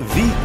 Vi